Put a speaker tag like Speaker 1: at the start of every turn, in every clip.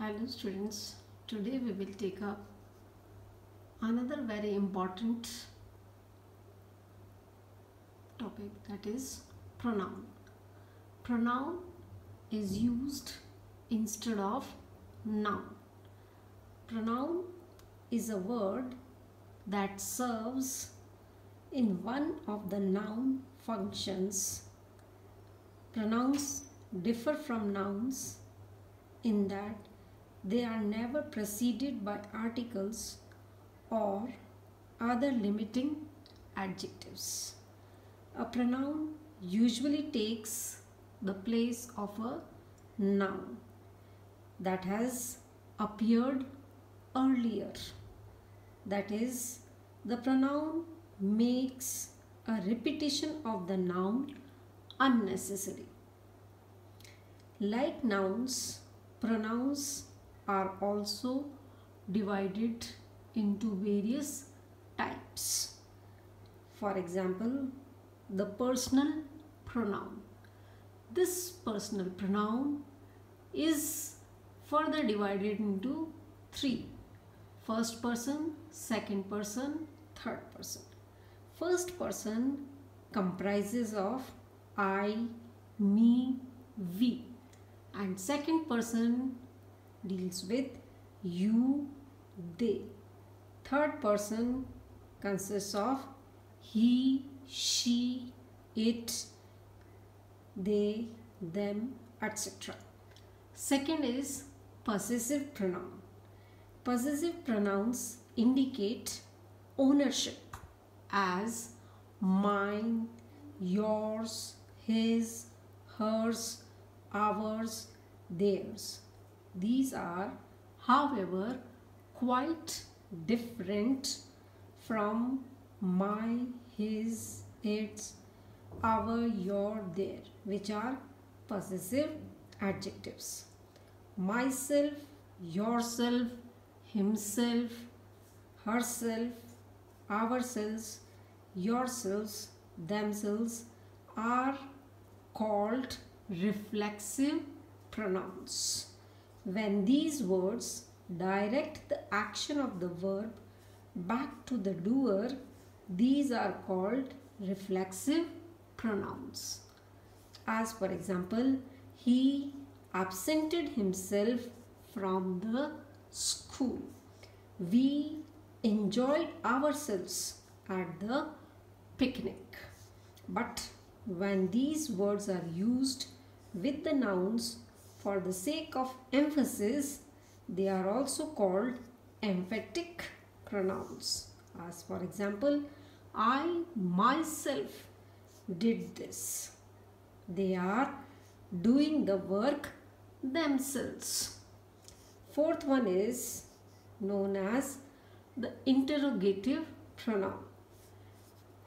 Speaker 1: Hello students, today we will take up another very important topic that is pronoun. Pronoun is used instead of noun. Pronoun is a word that serves in one of the noun functions. Pronouns differ from nouns in that they are never preceded by articles or other limiting adjectives. A pronoun usually takes the place of a noun that has appeared earlier. That is, the pronoun makes a repetition of the noun unnecessary. Like nouns, pronouns are also divided into various types. For example, the personal pronoun. This personal pronoun is further divided into three first person, second person, third person. First person comprises of I, me, we, and second person deals with you, they. Third person consists of he, she, it, they, them, etc. Second is possessive pronoun. Possessive pronouns indicate ownership as mine, yours, his, hers, ours, theirs. These are, however, quite different from my, his, its, our, your, their, which are possessive adjectives. Myself, yourself, himself, herself, ourselves, yourselves, themselves are called reflexive pronouns. When these words direct the action of the verb back to the doer, these are called reflexive pronouns. As for example, he absented himself from the school. We enjoyed ourselves at the picnic. But when these words are used with the nouns for the sake of emphasis, they are also called emphatic pronouns. As for example, I myself did this. They are doing the work themselves. Fourth one is known as the interrogative pronoun.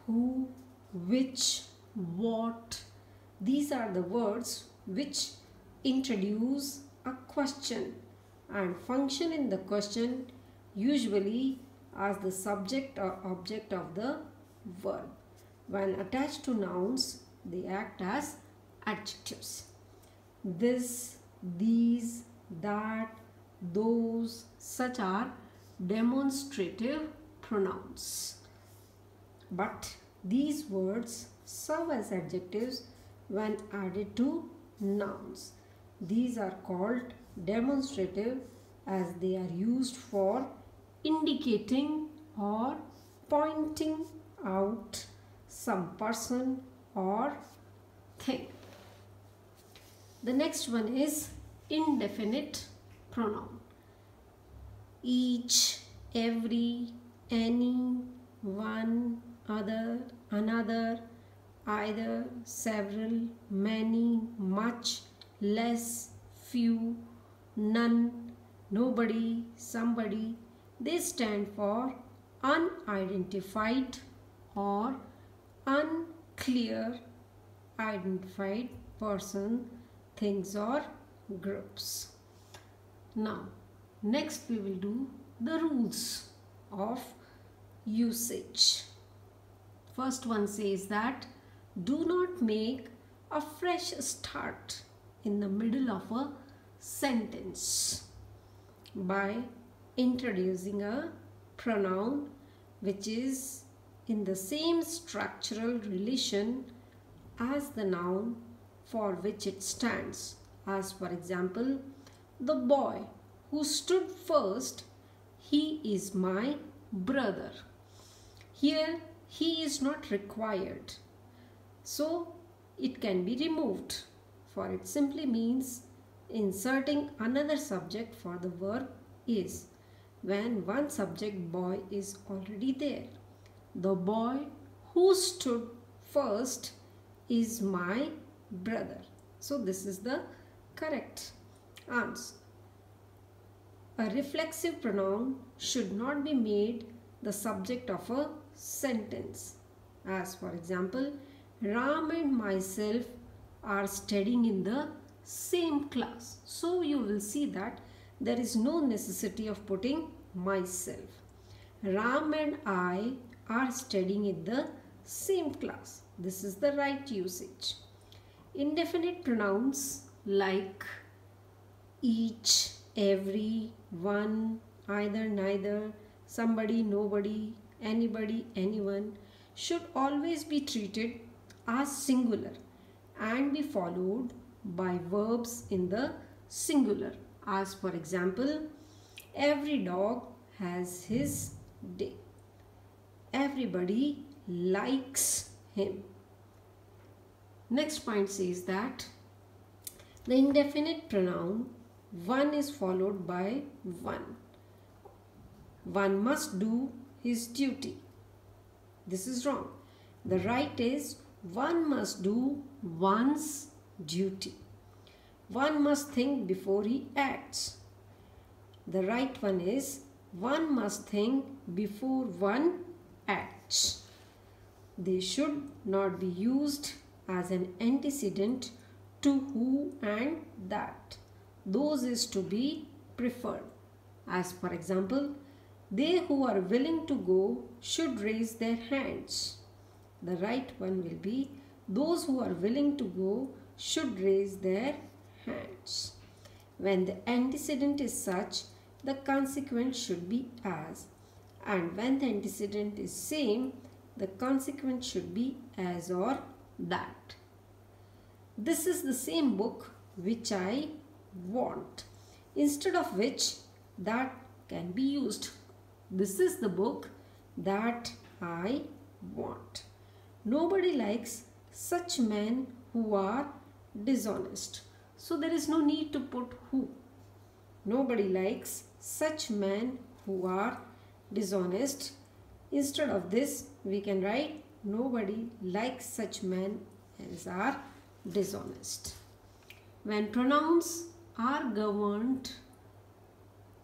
Speaker 1: Who, which, what. These are the words which introduce a question and function in the question usually as the subject or object of the verb. When attached to nouns, they act as adjectives. This, these, that, those, such are demonstrative pronouns. But these words serve as adjectives when added to nouns. These are called demonstrative as they are used for indicating or pointing out some person or thing. The next one is indefinite pronoun. Each, every, any, one, other, another, either, several, many, much, less, few, none, nobody, somebody. They stand for unidentified or unclear identified person, things or groups. Now, next we will do the rules of usage. First one says that do not make a fresh start in the middle of a sentence. by introducing a pronoun which is in the same structural relation as the noun for which it stands. As for example, the boy who stood first, he is my brother. Here, he is not required. So, it can be removed for it simply means inserting another subject for the verb is when one subject boy is already there. The boy who stood first is my brother. So this is the correct answer. A reflexive pronoun should not be made the subject of a sentence. As for example, Ram and myself are studying in the same class. So you will see that there is no necessity of putting myself. Ram and I are studying in the same class. This is the right usage. Indefinite pronouns like each, every, one, either, neither, somebody, nobody, anybody, anyone should always be treated as singular and be followed by verbs in the singular. As for example, every dog has his day. Everybody likes him. Next point says that the indefinite pronoun one is followed by one. One must do his duty. This is wrong. The right is one must do one's duty. One must think before he acts. The right one is one must think before one acts. They should not be used as an antecedent to who and that. Those is to be preferred. As for example, they who are willing to go should raise their hands. The right one will be those who are willing to go should raise their hands. When the antecedent is such, the consequent should be as. And when the antecedent is same, the consequent should be as or that. This is the same book which I want. Instead of which, that can be used. This is the book that I want. Nobody likes such men who are dishonest. So there is no need to put who. Nobody likes such men who are dishonest. Instead of this, we can write nobody likes such men as are dishonest. When pronouns are governed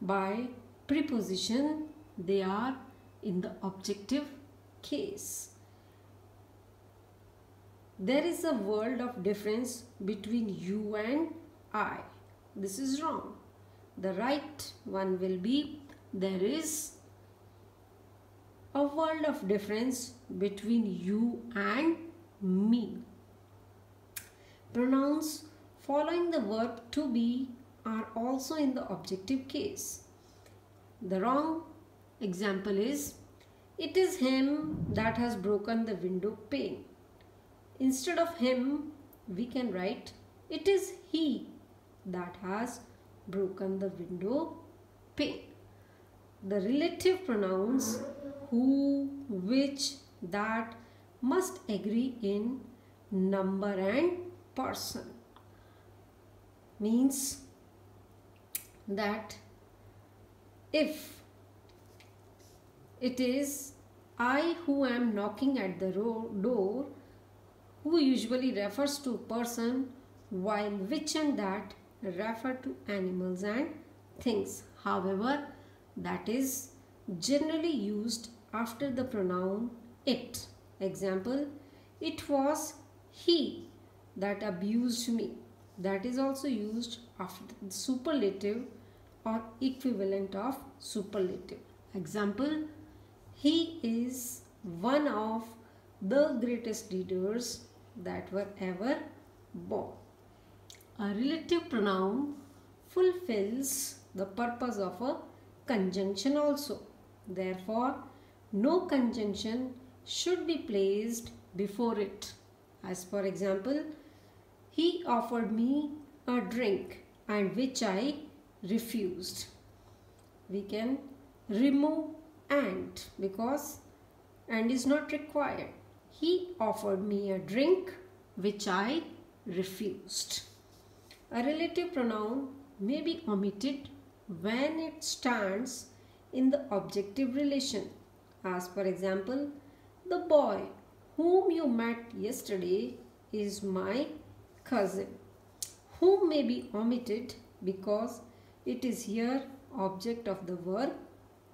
Speaker 1: by preposition, they are in the objective case there is a world of difference between you and I. This is wrong. The right one will be there is a world of difference between you and me. Pronouns following the verb to be are also in the objective case. The wrong example is it is him that has broken the window pane. Instead of him, we can write, it is he that has broken the window pane. The relative pronouns who, which, that must agree in number and person. Means that if it is I who am knocking at the door who usually refers to person while which and that refer to animals and things. However, that is generally used after the pronoun it. Example, it was he that abused me. That is also used after the superlative or equivalent of superlative. Example, he is one of the greatest leaders that were ever born. A relative pronoun fulfills the purpose of a conjunction also. Therefore, no conjunction should be placed before it. As for example, he offered me a drink and which I refused. We can remove and because and is not required. He offered me a drink which I refused. A relative pronoun may be omitted when it stands in the objective relation. As for example, the boy whom you met yesterday is my cousin. Whom may be omitted because it is here object of the verb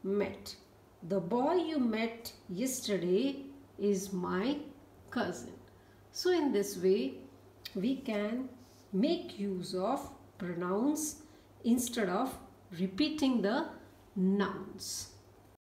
Speaker 1: met. The boy you met yesterday is my cousin. So in this way we can make use of pronouns instead of repeating the nouns.